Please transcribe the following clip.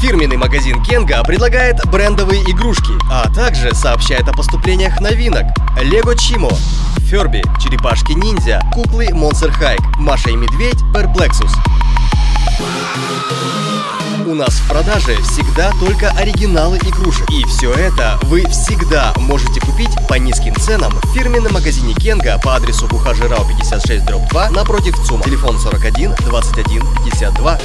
Фирменный магазин Кенга предлагает брендовые игрушки, а также сообщает о поступлениях новинок. Лего Чимо, Ферби, Черепашки-ниндзя, куклы Монстер Хайк, Маша и Медведь, Перплексус. У нас в продаже всегда только оригиналы игрушек. И все это вы всегда можете купить по низким ценам в фирменном магазине Кенга по адресу Бухажирау 56 2 напротив ЦУМа. Телефон 41 21 52.